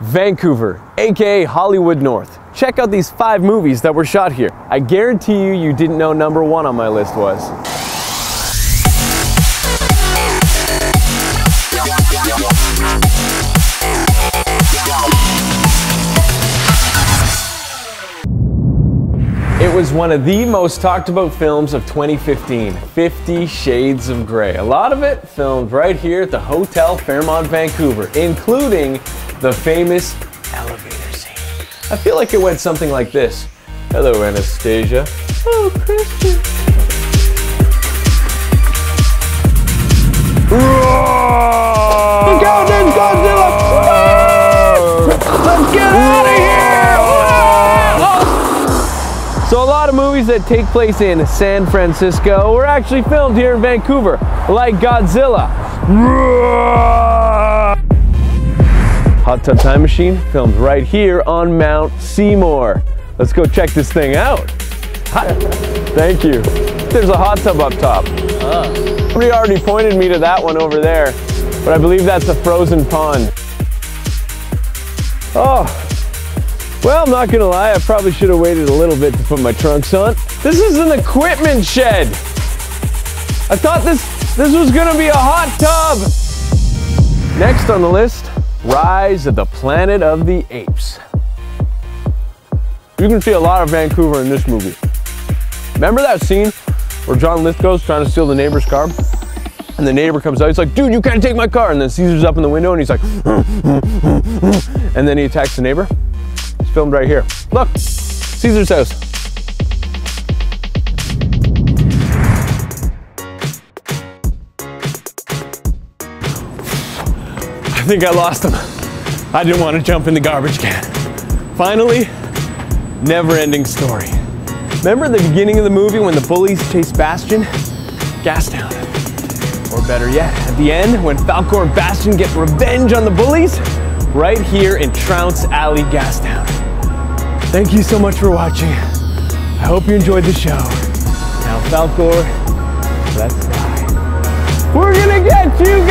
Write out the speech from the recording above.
Vancouver, aka Hollywood North. Check out these five movies that were shot here. I guarantee you, you didn't know number one on my list was. It was one of the most talked about films of 2015, Fifty Shades of Grey. A lot of it filmed right here at the Hotel Fairmont, Vancouver, including the famous elevator scene. I feel like it went something like this. Hello, Anastasia. Oh, Christian. Look out, there's Godzilla! Let's get out of here! So a lot of movies that take place in San Francisco were actually filmed here in Vancouver, like Godzilla. Hot Tub Time Machine filmed right here on Mount Seymour. Let's go check this thing out. Hi. Thank you. There's a hot tub up top. Ah. Somebody already pointed me to that one over there, but I believe that's a frozen pond. Oh, well, I'm not gonna lie, I probably should have waited a little bit to put my trunks on. This is an equipment shed. I thought this, this was gonna be a hot tub. Next on the list, Rise of the Planet of the Apes. You can see a lot of Vancouver in this movie. Remember that scene where John Lithgow's trying to steal the neighbor's car? And the neighbor comes out, he's like, dude, you can't take my car. And then Caesar's up in the window and he's like, and then he attacks the neighbor. It's filmed right here. Look, Caesar's house. I think I lost him. I didn't want to jump in the garbage can. Finally, never ending story. Remember the beginning of the movie when the bullies chase Bastian? Gastown. Or better yet, at the end, when Falkor and Bastian get revenge on the bullies? Right here in Trounce Alley, Gastown. Thank you so much for watching. I hope you enjoyed the show. Now, Falkor, let's die. We're gonna get you